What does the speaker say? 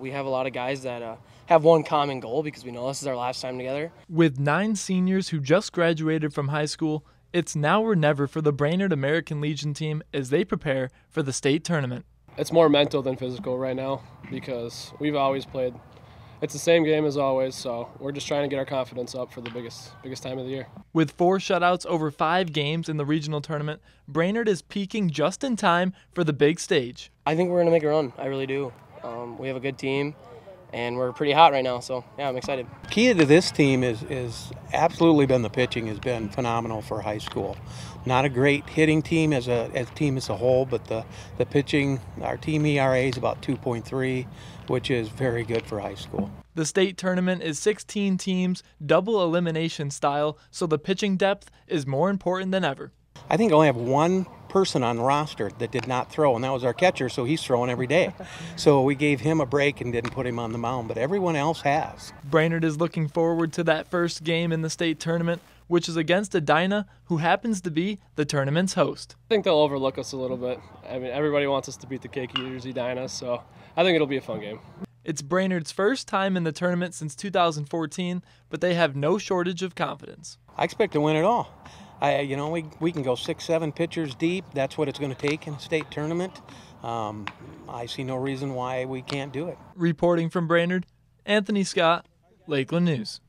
We have a lot of guys that uh, have one common goal because we know this is our last time together. With nine seniors who just graduated from high school, it's now or never for the Brainerd American Legion team as they prepare for the state tournament. It's more mental than physical right now because we've always played. It's the same game as always, so we're just trying to get our confidence up for the biggest biggest time of the year. With four shutouts over five games in the regional tournament, Brainerd is peaking just in time for the big stage. I think we're going to make a run. I really do. Um, we have a good team and we're pretty hot right now. So yeah, I'm excited. Key to this team is is absolutely been the pitching has been phenomenal for high school. Not a great hitting team as a as a team as a whole, but the the pitching our team ERA is about 2.3, which is very good for high school. The state tournament is 16 teams, double elimination style, so the pitching depth is more important than ever. I think I only have one person on the roster that did not throw, and that was our catcher, so he's throwing every day. So we gave him a break and didn't put him on the mound, but everyone else has. Brainerd is looking forward to that first game in the state tournament, which is against Edina, who happens to be the tournament's host. I think they'll overlook us a little bit. I mean, everybody wants us to beat the Cake Eaters Edina, so I think it'll be a fun game. It's Brainerd's first time in the tournament since 2014, but they have no shortage of confidence. I expect to win it all. I, you know, we, we can go six, seven pitchers deep. That's what it's going to take in a state tournament. Um, I see no reason why we can't do it. Reporting from Brainerd, Anthony Scott, Lakeland News.